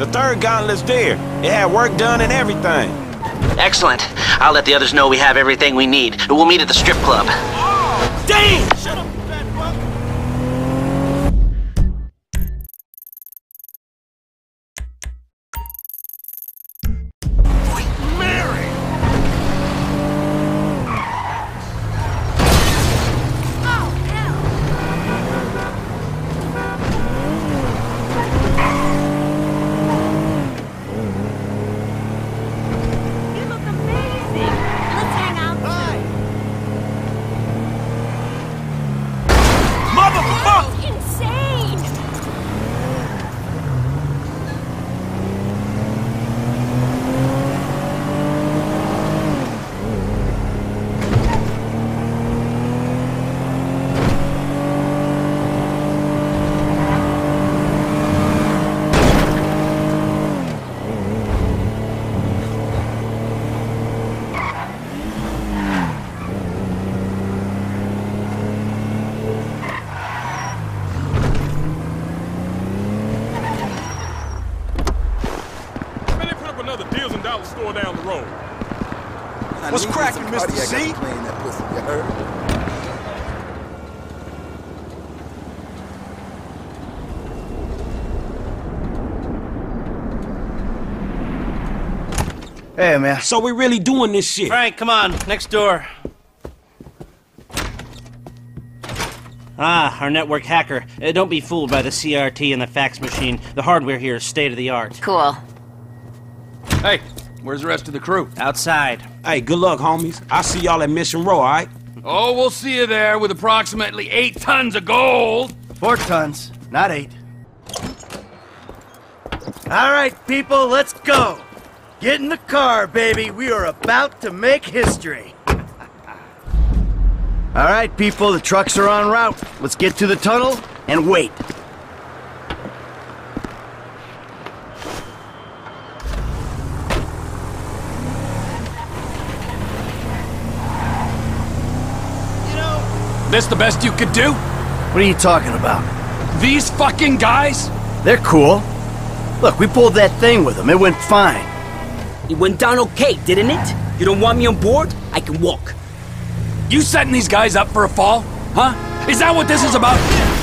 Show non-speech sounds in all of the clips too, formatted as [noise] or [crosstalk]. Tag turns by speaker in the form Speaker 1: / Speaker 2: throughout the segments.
Speaker 1: The third gauntlet's there. It had work done and everything.
Speaker 2: Excellent. I'll let the others know we have everything we need. We'll meet at the strip club.
Speaker 1: Damn!
Speaker 3: What's cracking, Mr.
Speaker 4: Cardiac
Speaker 3: Z?
Speaker 4: got playing that pussy, you heard?
Speaker 3: Hey, man.
Speaker 1: So we really doing this shit.
Speaker 5: Frank, come on, next door. Ah, our network hacker. Uh, don't be fooled by the CRT and the fax machine. The hardware here is state of the art.
Speaker 6: Cool.
Speaker 7: Hey, where's the rest of the crew?
Speaker 5: Outside.
Speaker 1: Hey, good luck, homies. I'll see y'all at Mission Row, alright?
Speaker 7: Oh, we'll see you there with approximately eight tons of gold.
Speaker 3: Four tons, not eight. All right, people, let's go. Get in the car, baby. We are about to make history. All right, people, the trucks are en route. Let's get to the tunnel and wait.
Speaker 7: This the best you could do?
Speaker 3: What are you talking about?
Speaker 7: These fucking guys?
Speaker 3: They're cool. Look, we pulled that thing with them. It went fine.
Speaker 8: It went down okay, didn't it? You don't want me on board? I can walk.
Speaker 7: You setting these guys up for a fall? Huh? Is that what this is about?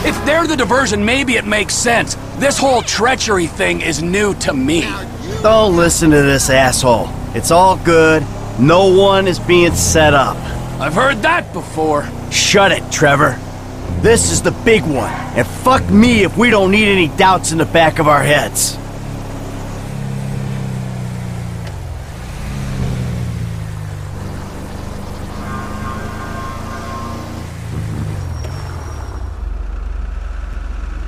Speaker 7: If they're the diversion, maybe it makes sense. This whole treachery thing is new to me.
Speaker 3: Don't listen to this asshole. It's all good. No one is being set up.
Speaker 7: I've heard that before.
Speaker 3: Shut it, Trevor. This is the big one, and fuck me if we don't need any doubts in the back of our heads.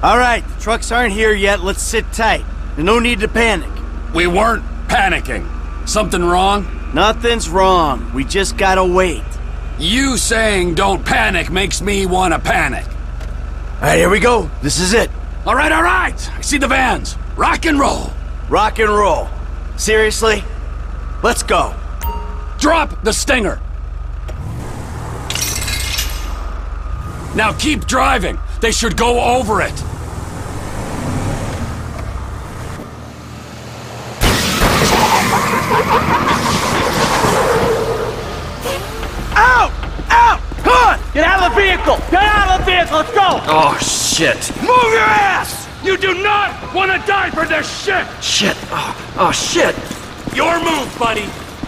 Speaker 3: All right, the trucks aren't here yet. Let's sit tight. There's no need to panic.
Speaker 7: We weren't panicking. Something wrong?
Speaker 3: Nothing's wrong. We just gotta wait.
Speaker 7: You saying don't panic makes me want to panic.
Speaker 3: All right, here we go. This is it.
Speaker 7: All right, all right. I see the vans. Rock and roll.
Speaker 3: Rock and roll. Seriously? Let's go.
Speaker 7: Drop the stinger. Now keep driving. They should go over it.
Speaker 3: Let's go!
Speaker 7: Oh, shit.
Speaker 3: Move your ass!
Speaker 7: You do not want to die for this shit!
Speaker 5: Shit. Oh, oh shit.
Speaker 7: Your move, buddy.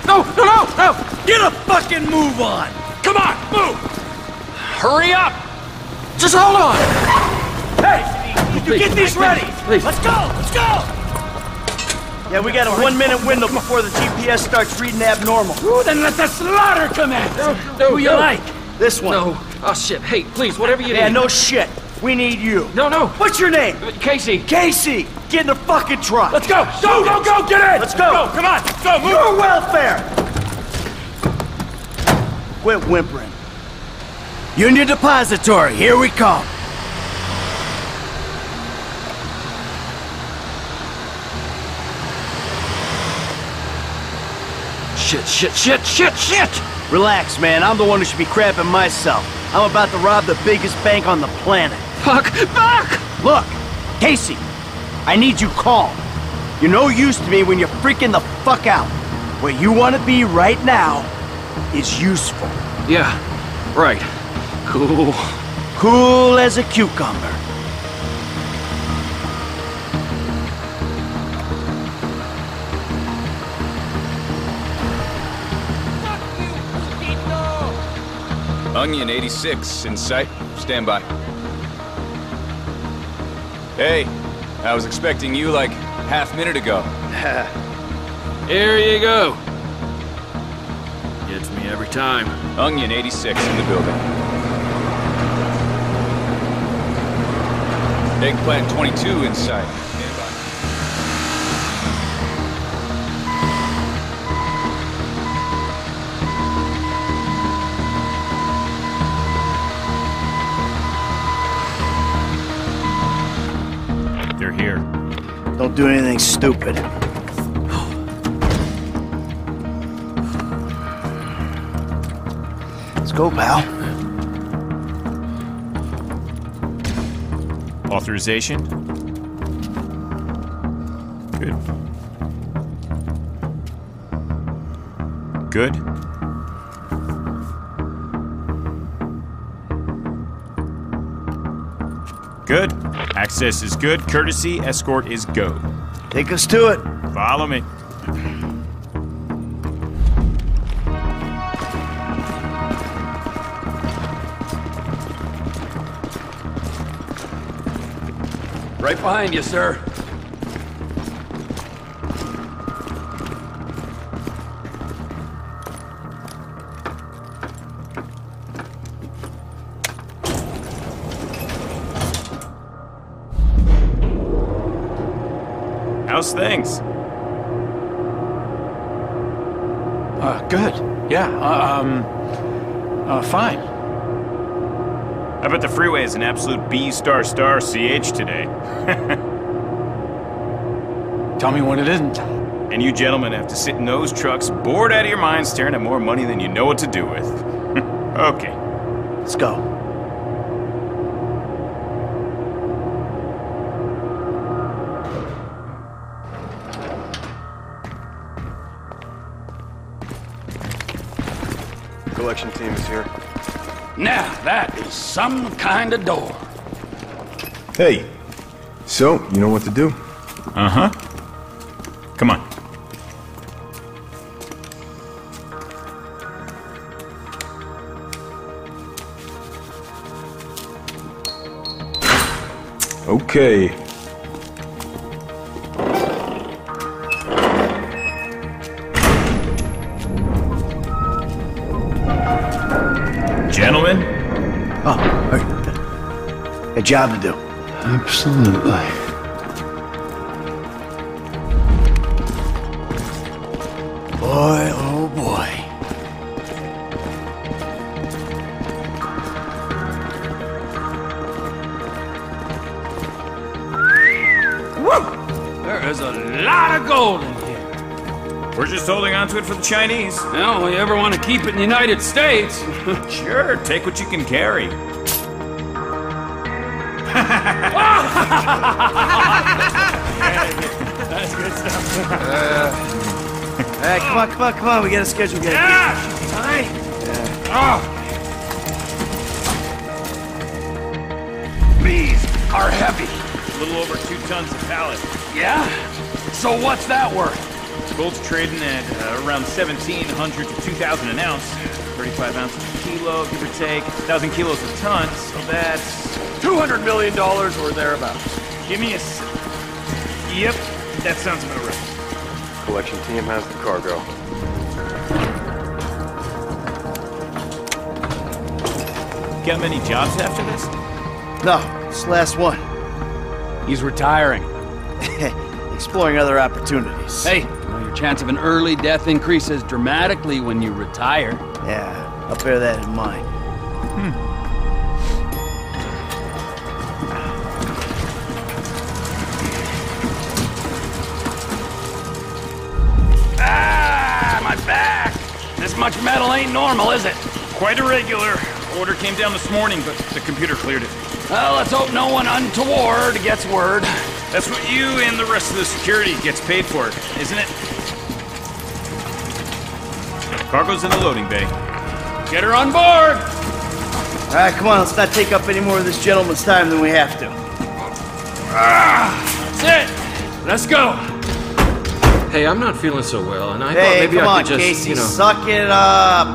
Speaker 3: No, no, no, no! Get a fucking move on!
Speaker 7: Come on, move! Hurry up!
Speaker 3: Just hold on! Hey! You get these ready!
Speaker 5: please.
Speaker 3: Let's go! Let's go! Yeah, we got a one minute window before the GPS starts reading abnormal.
Speaker 7: Ooh, then let the slaughter commence! Who you like?
Speaker 3: This one.
Speaker 5: No. Oh shit. Hey, please, whatever you
Speaker 3: Yeah,
Speaker 5: need.
Speaker 3: no shit. We need you.
Speaker 5: No, no.
Speaker 3: What's your name?
Speaker 5: Uh, Casey.
Speaker 3: Casey! Get in the fucking truck!
Speaker 7: Let's go! Go, go, go! Get in!
Speaker 3: Let's go!
Speaker 7: Come on! Go, move!
Speaker 3: Your welfare! Quit whimpering. Union Depository, here we come.
Speaker 5: Shit, shit, shit, shit, shit!
Speaker 3: Relax, man. I'm the one who should be crapping myself. I'm about to rob the biggest bank on the planet.
Speaker 5: Fuck! Fuck!
Speaker 3: Look, Casey, I need you calm. You're no use to me when you're freaking the fuck out. Where you want to be right now is useful.
Speaker 7: Yeah, right. Cool.
Speaker 3: Cool as a cucumber.
Speaker 9: Onion 86 in sight. Stand by. Hey, I was expecting you like half minute ago. [laughs]
Speaker 7: Here you go. Gets me every time.
Speaker 9: Onion 86 in the building. Eggplant 22 in sight.
Speaker 3: Don't do anything stupid. Let's go, pal.
Speaker 10: Authorization? Good. Good. Access is good. Courtesy escort is go.
Speaker 3: Take us to it.
Speaker 10: Follow me.
Speaker 7: Right behind you, sir.
Speaker 10: How's things?
Speaker 11: Uh, good. Yeah, uh, um, uh, fine.
Speaker 10: How about the freeway is an absolute B star star CH today? [laughs]
Speaker 11: Tell me when it isn't.
Speaker 10: And you gentlemen have to sit in those trucks, bored out of your minds, staring at more money than you know what to do with. [laughs] okay.
Speaker 3: Let's go.
Speaker 12: Is
Speaker 7: some kind of door.
Speaker 12: Hey, so you know what to do?
Speaker 10: Uh huh. Come on.
Speaker 12: Okay.
Speaker 3: A job to do.
Speaker 12: Absolutely.
Speaker 3: Boy, oh boy. Woo!
Speaker 7: There is a lot of gold in here.
Speaker 10: we're just holding on to it for the Chinese.
Speaker 7: Well, we ever want to keep it in the United States? [laughs]
Speaker 10: Sure, take what you can carry.
Speaker 3: On, come on, come on. We got a schedule. We gotta
Speaker 7: These are heavy.
Speaker 10: A little over two tons a pallet.
Speaker 7: Yeah? So what's that worth?
Speaker 10: Gold's trading at uh, around 1,700 to 2,000 an ounce. 35 ounces a kilo, give or take. 1,000 kilos a ton, so that's...
Speaker 7: $200 million or thereabouts.
Speaker 10: Give me a... Yep, that sounds about right.
Speaker 12: Collection team has the cargo.
Speaker 10: Got many jobs after this?
Speaker 3: No, this last one.
Speaker 7: He's retiring. [laughs]
Speaker 3: Exploring other opportunities.
Speaker 7: Hey, well, your chance of an early death increases dramatically when you retire.
Speaker 3: Yeah, I'll bear that in mind.
Speaker 7: Ah, much metal ain't normal, is it?
Speaker 10: Quite irregular. Order came down this morning, but the computer cleared it.
Speaker 7: Well, let's hope no one untoward gets word.
Speaker 10: That's what you and the rest of the security gets paid for, isn't it? Cargo's in the loading bay.
Speaker 7: Get her on board!
Speaker 3: All right, come on, let's not take up any more of this gentleman's time than we have to.
Speaker 7: Ah, that's it. Let's go.
Speaker 13: Hey, I'm not feeling so well, and I thought maybe
Speaker 3: come
Speaker 13: I
Speaker 3: on,
Speaker 13: could just,
Speaker 3: Casey,
Speaker 13: you know.
Speaker 3: suck it up.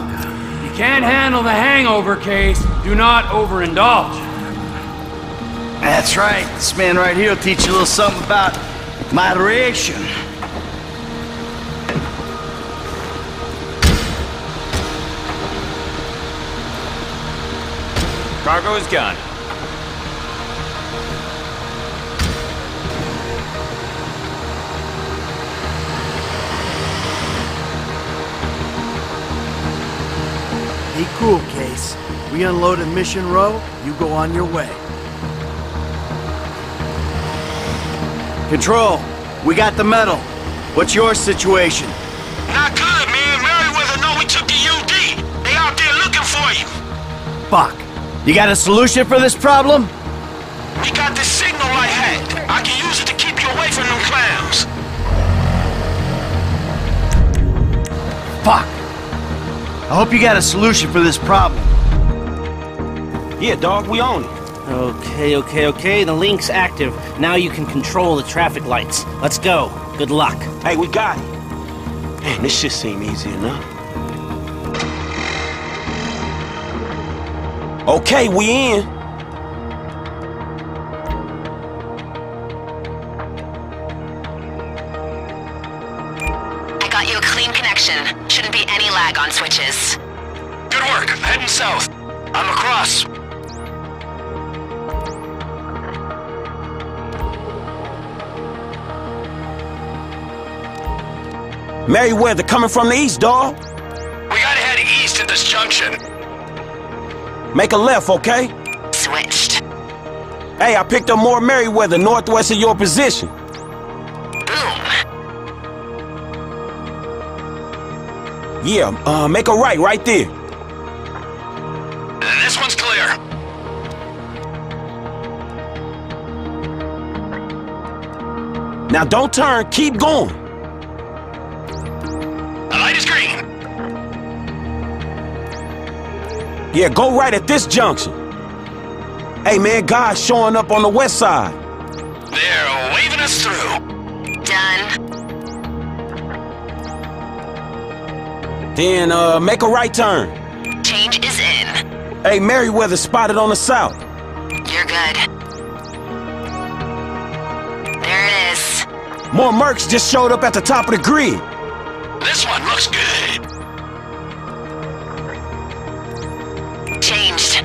Speaker 7: You can't handle the hangover case. Do not overindulge.
Speaker 3: That's right. This man right here will teach you a little something about moderation.
Speaker 10: Cargo is gone.
Speaker 3: Cool, Case. We unload at Mission Row, you go on your way. Control, we got the metal. What's your situation?
Speaker 1: Not good, man. Merryweather know we took the UD. They out there looking for you.
Speaker 3: Fuck. You got a solution for this problem?
Speaker 1: We got this signal I had. I can use it to keep you away from them clowns.
Speaker 3: Fuck. I hope you got a solution for this problem.
Speaker 1: Yeah, dog, we own it.
Speaker 5: Okay, okay, okay. The link's active. Now you can control the traffic lights. Let's go. Good luck.
Speaker 1: Hey, we got it. Man, this shit seem easy enough. Okay, we in.
Speaker 14: On switches.
Speaker 1: Good work. Heading south. I'm across. Merryweather coming from the east, dawg.
Speaker 15: We gotta head east at this junction.
Speaker 1: Make a left, okay?
Speaker 14: Switched.
Speaker 1: Hey, I picked up more Merryweather northwest of your position. Yeah, uh, make a right right there.
Speaker 15: This one's clear.
Speaker 1: Now don't turn, keep going.
Speaker 15: The light is green.
Speaker 1: Yeah, go right at this junction. Hey man, guys showing up on the west side.
Speaker 15: They're waving us through.
Speaker 14: Done.
Speaker 1: Then uh make a right turn.
Speaker 14: Change is in.
Speaker 1: Hey, Merryweather spotted on the south.
Speaker 14: You're good. There it is.
Speaker 1: More mercs just showed up at the top of the grid.
Speaker 15: This one looks good.
Speaker 14: Changed.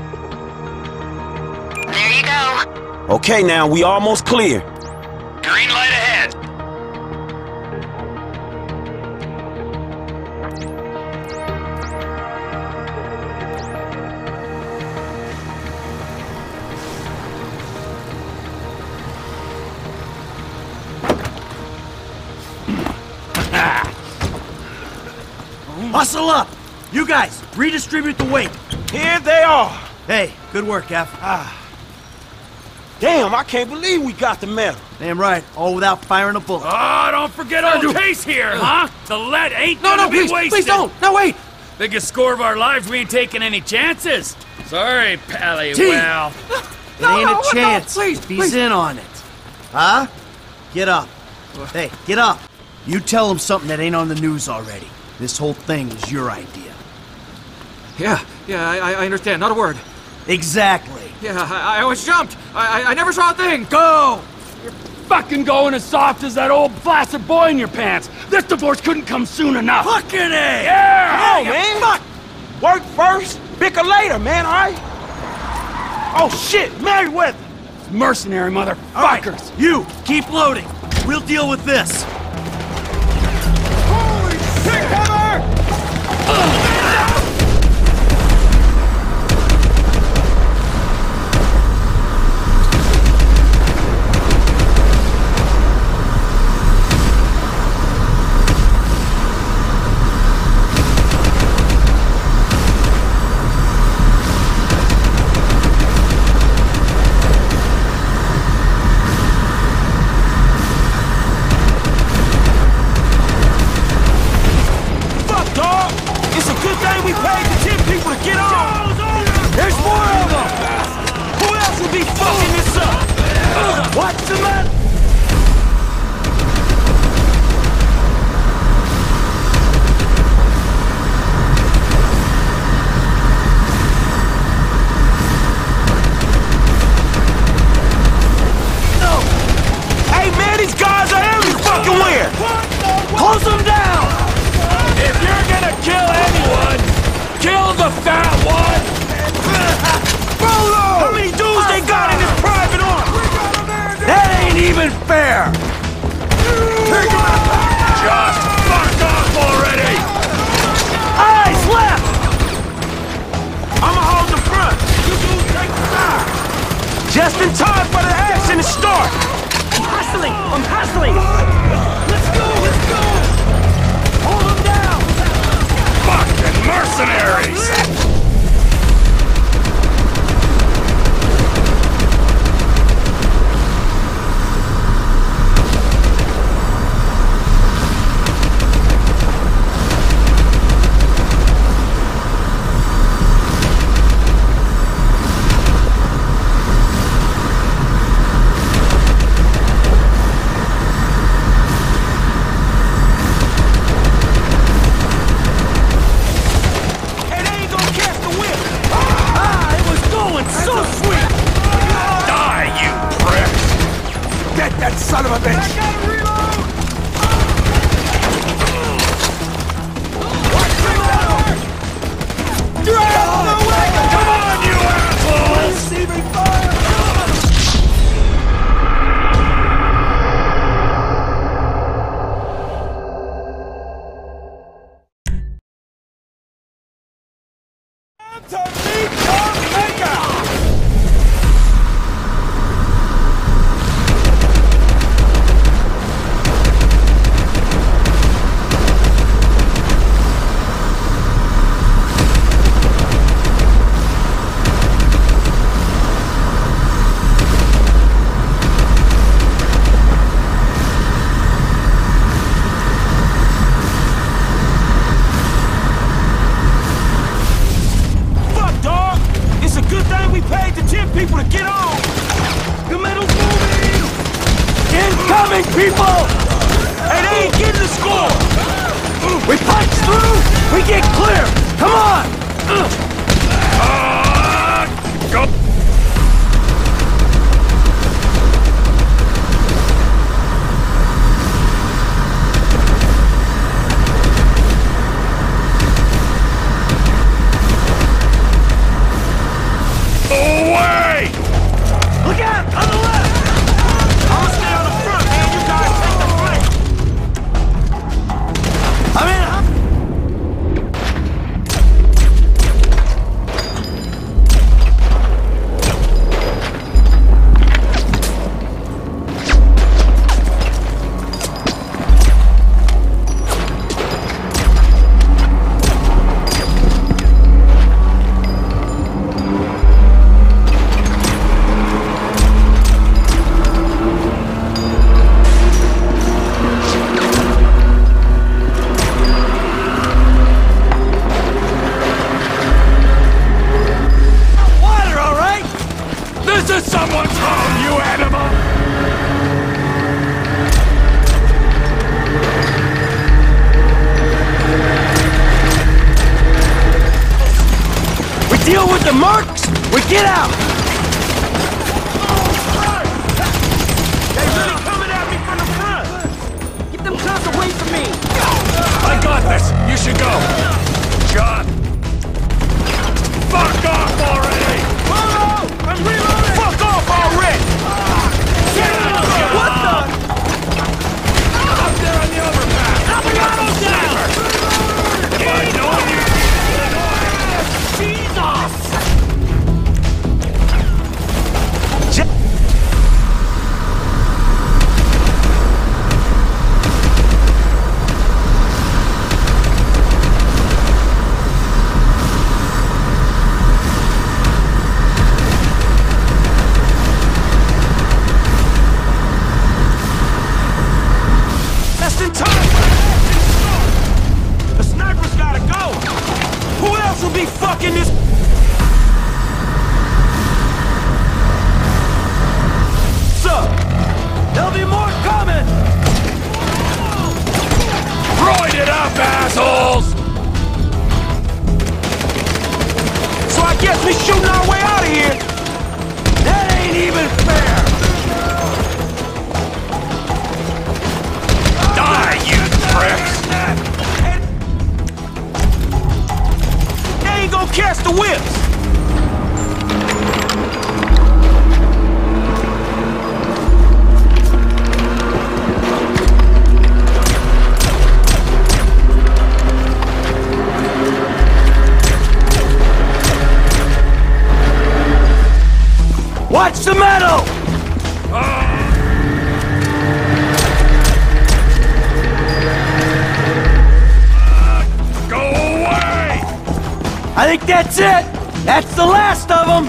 Speaker 14: There you go.
Speaker 1: Okay, now we almost clear.
Speaker 15: Green light
Speaker 3: You guys, redistribute the weight.
Speaker 1: Here they are.
Speaker 3: Hey, good work, F.
Speaker 1: Ah. Damn, I can't believe we got the metal.
Speaker 3: Damn right, all without firing a bullet.
Speaker 7: Oh, don't forget our case here, huh? The lead ain't
Speaker 13: No,
Speaker 7: gonna
Speaker 13: no,
Speaker 7: be
Speaker 13: please,
Speaker 7: wasted.
Speaker 13: please don't. No, wait.
Speaker 7: Biggest score of our lives, we ain't taking any chances. Sorry, Pally.
Speaker 3: T.
Speaker 7: Well, [laughs]
Speaker 3: It ain't
Speaker 13: no,
Speaker 3: a
Speaker 13: no,
Speaker 3: chance.
Speaker 13: please,
Speaker 3: if he's
Speaker 13: please.
Speaker 3: in on it. Huh? Get up. Hey, get up. You tell him something that ain't on the news already. This whole thing was your idea.
Speaker 13: Yeah, yeah, I, I understand. Not a word.
Speaker 3: Exactly.
Speaker 13: Yeah, I, I was jumped. I, I, I never saw a thing.
Speaker 3: Go!
Speaker 7: You're fucking going as soft as that old flaccid boy in your pants. This divorce couldn't come soon enough.
Speaker 3: Fucking A!
Speaker 7: Yeah!
Speaker 1: Oh, man. Fuck. Work first, bicker later, man, all right? Oh, shit, Merryweather.
Speaker 7: Mercenary
Speaker 3: All right,
Speaker 7: motherfuckers.
Speaker 3: you, keep loading. We'll deal with this. the man!
Speaker 7: turn the
Speaker 3: marks, we get out! They're really coming at me from the front!
Speaker 16: Get away from me!
Speaker 7: I got this! You should go! John! Fuck off already!
Speaker 3: else will be fucking this. So, there'll be
Speaker 7: more coming! Roid it up,
Speaker 3: assholes! So
Speaker 7: I guess we shooting
Speaker 3: our
Speaker 1: Cast the whips!
Speaker 7: Watch the metal!
Speaker 1: I think that's it! That's the last of them!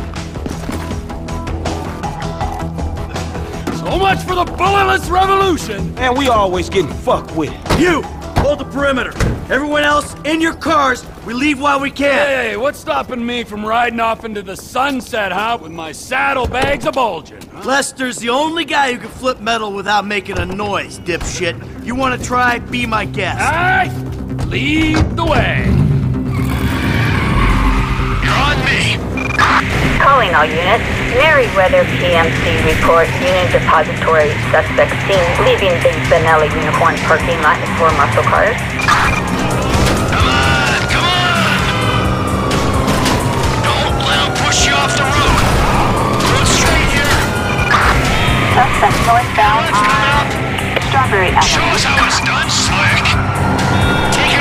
Speaker 7: So much for the bulletless revolution!
Speaker 1: And we always getting fucked with. You! Hold the perimeter. Everyone else, in your cars. We leave while we can.
Speaker 7: Hey, what's stopping me from riding off into the sunset, huh? With my saddlebags a bulging. Huh?
Speaker 3: Lester's the only guy who can flip metal without making a noise, dipshit. You want to try? Be my guest.
Speaker 7: Alright, lead the way.
Speaker 17: Calling all units. Merryweather PMC report. Union Depository suspect seen leaving the Vanilla Unicorn parking lot in four muscle cars.
Speaker 15: Come on, come on! Don't let him push you off the road. Go straight here.
Speaker 17: Suspect northbound on Strawberry
Speaker 15: Show us how it's done, Slick. Take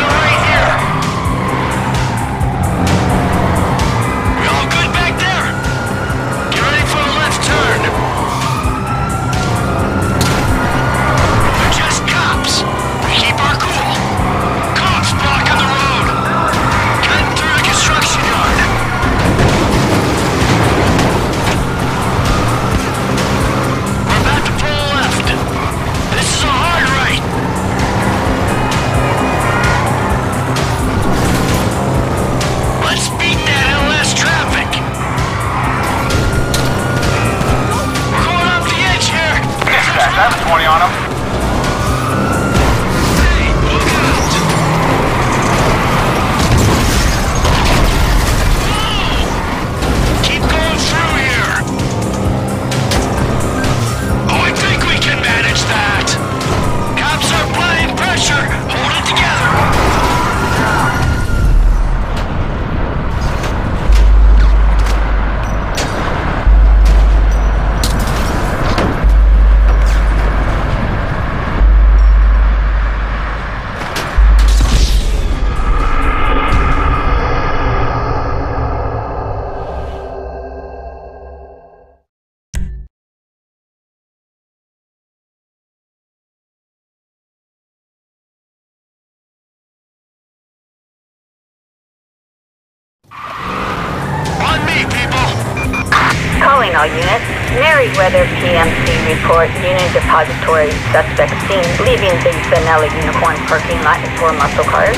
Speaker 17: Union Depository suspect seen leaving the Vanilla Unicorn parking lot in four muscle cars.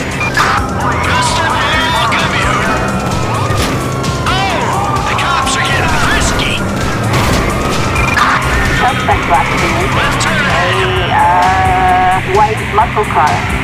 Speaker 17: Suspect last seen a uh, white muscle car.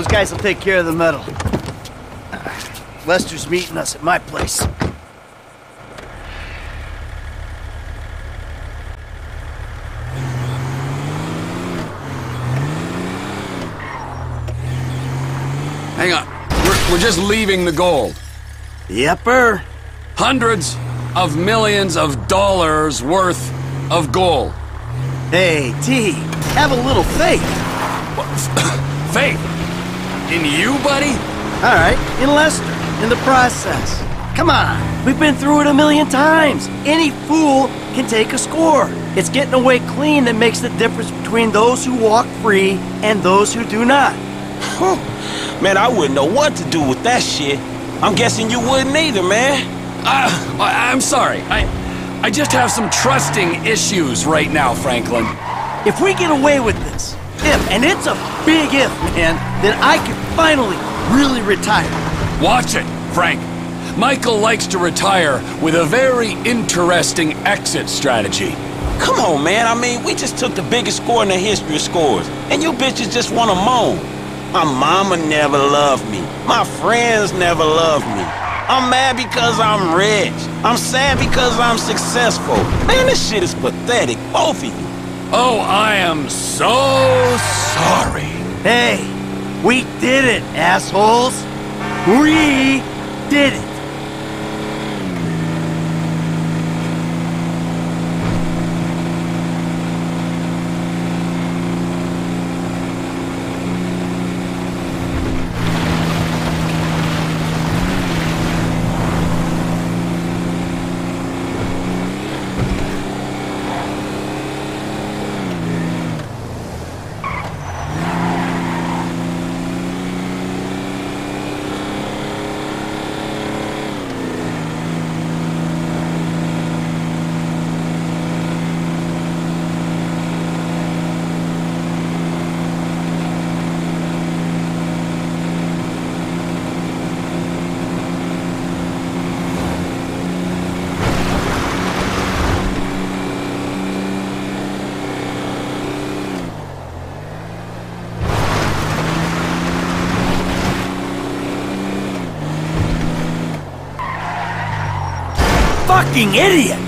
Speaker 3: Those guys will take care of the metal. Lester's meeting us at my place.
Speaker 7: Hang on. We're, we're just leaving the gold.
Speaker 3: Yepper.
Speaker 7: Hundreds of millions of dollars worth of gold.
Speaker 3: Hey, T, have a little faith.
Speaker 7: Faith? In you, buddy?
Speaker 3: All right, in Lester, in the process. Come on, we've been through it a million times. Any fool can take a score. It's getting away clean that makes the difference between those who walk free and those who do not.
Speaker 1: Man, I wouldn't know what to do with that shit. I'm guessing you wouldn't either, man.
Speaker 7: Uh, I- I'm sorry. I, I just have some trusting issues right now, Franklin.
Speaker 3: If we get away with this, if, and it's a big if, man, then I can finally really retire.
Speaker 7: Watch it, Frank. Michael likes to retire with a very interesting exit strategy.
Speaker 1: Come on, man. I mean, we just took the biggest score in the history of scores, and you bitches just want to moan. My mama never loved me. My friends never loved me. I'm mad because I'm rich. I'm sad because I'm successful. Man, this shit is pathetic, both of you.
Speaker 7: Oh, I am so sorry.
Speaker 3: Hey, we did it, assholes. We did it. Fucking!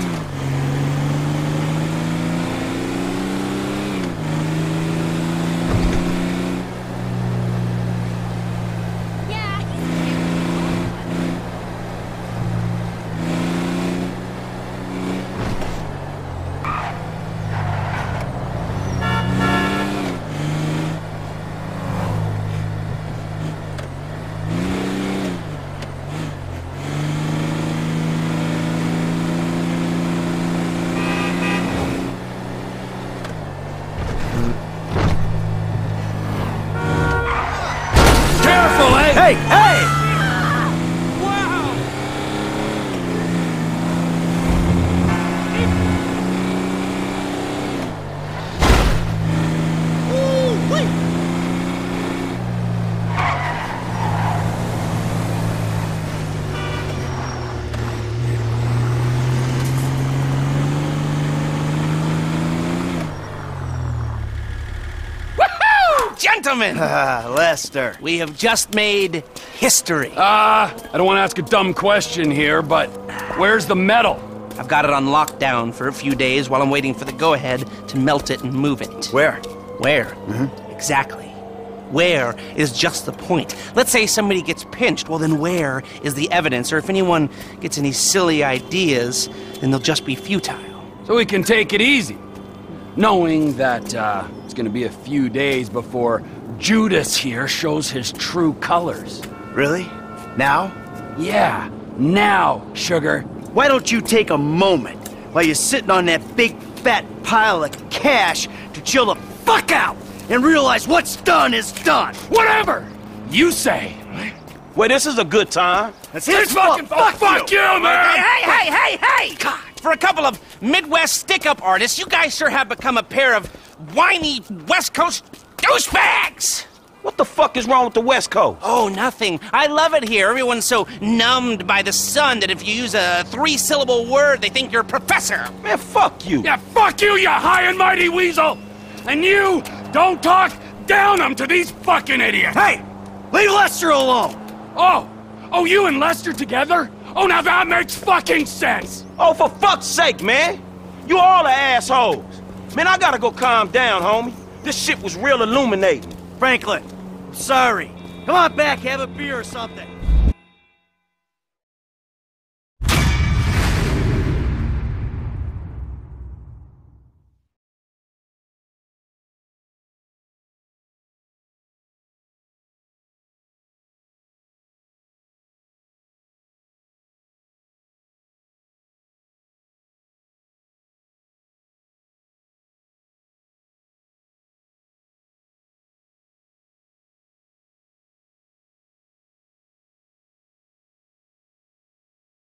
Speaker 5: Gentlemen!
Speaker 3: Ah, [laughs] Lester.
Speaker 5: We have just made history.
Speaker 7: Ah, I don't want to ask a dumb question here, but where's the metal?
Speaker 5: I've got it on lockdown for a few days while I'm waiting for the go ahead to melt it and move it.
Speaker 3: Where?
Speaker 5: Where? Exactly. Where is just the point. Let's say somebody gets pinched. Well, then where is the evidence? Or if anyone gets any silly ideas, then they'll just be futile.
Speaker 7: So we can take it easy, knowing that uh, it's going to be a few days before Judas here shows his true colors.
Speaker 3: Really? Now?
Speaker 7: Yeah, now, sugar.
Speaker 3: Why don't you take a moment while you're sitting on that big fat pile of cash to chill the fuck out and realize what's done is done.
Speaker 7: Whatever you say.
Speaker 1: Well, this is a good time.
Speaker 3: That's
Speaker 7: It's fucking fuck, fuck you, man.
Speaker 5: Hey, hey, hey, hey! God, for a couple of Midwest stick-up artists, you guys sure have become a pair of whiny West Coast douchebags!
Speaker 1: What the fuck is wrong with the West Coast?
Speaker 5: Oh, nothing. I love it here. Everyone's so numbed by the sun that if you use a three-syllable word, they think you're a professor.
Speaker 1: Man, fuck you.
Speaker 7: Yeah, fuck you, you high and mighty weasel. And you don't talk down them to these fucking idiots.
Speaker 3: Hey, leave Lester alone.
Speaker 7: Oh, oh, you and Lester together? Oh, now that makes fucking sense.
Speaker 1: Oh, for fuck's sake, man. You all are assholes. Man, I gotta go calm down, homie. This shit was real illuminating.
Speaker 3: Franklin, sorry. Come on back, have a beer or something.